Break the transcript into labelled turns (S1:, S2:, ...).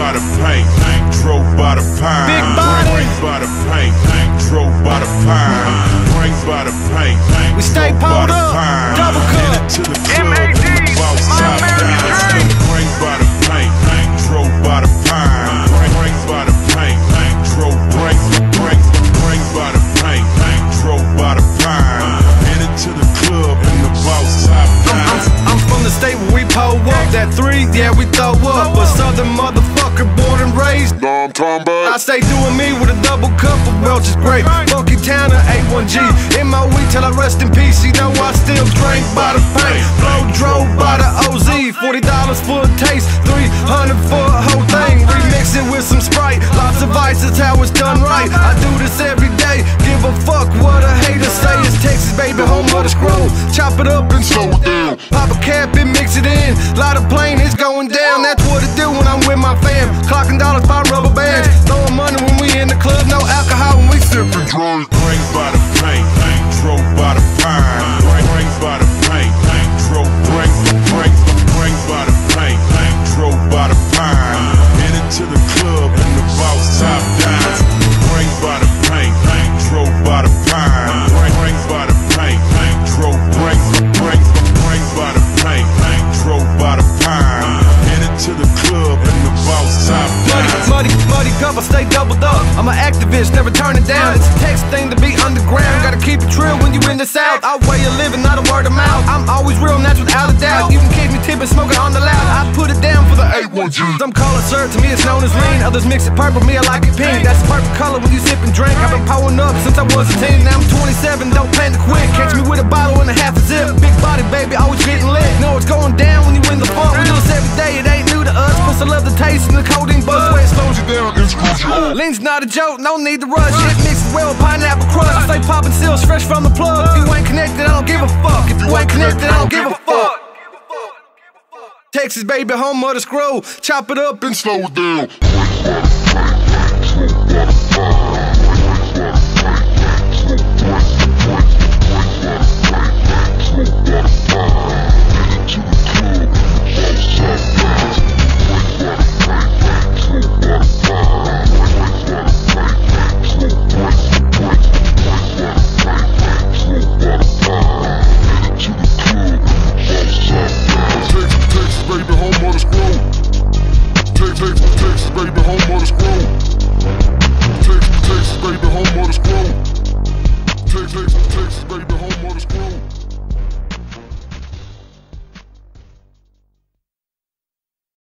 S1: by the paint, drove by the pine.
S2: Big body.
S1: Brains by the paint, drove by the pine. Brains by the paint,
S2: We stay
S1: drove by
S2: pulled
S1: the
S2: up,
S1: pine.
S2: double cup. Yeah, we throw up. A southern motherfucker born and raised.
S1: Know I'm talking about?
S2: I stay doing me with a double cup of Welch's grape. Funky Town or A1G. MOE till I rest in peace. You know I still drink by the paint. Flow drove by the OZ. $40 for a taste. 300 for a whole thing. Remix it with some Sprite. Lots of ice, that's how it's done right. I do this every day. Give a fuck what a hater say. It's Texas, baby, home of the screw. Chop it up and slow it down. Pop a cap the
S1: about top
S2: Muddy, muddy, muddy cup, I stay doubled up. I'm an activist, never turn it down. It's a text thing to be underground. Gotta keep it real when you in the south. Our way of living, not a word of mouth. I'm always real, and that's without a doubt. Even keep me tipping, smoking on the loud. I put it down for the A1G. Some call it syrup, to me it's known as lean. Others mix it purple, me I like it pink. That's the perfect color when you sip and drink. I've been pulling up since I was a teen. Now I'm 27, don't Not a joke, no need to rush. It mixed well pineapple crush. I stay popping seals fresh from the plug. If you ain't connected, I don't give a fuck. If you ain't connected, I don't give a fuck. Texas, baby, home of the screw. Chop it up and slow it down.
S1: baby home on the screw. Take, take, take, baby home on the screw.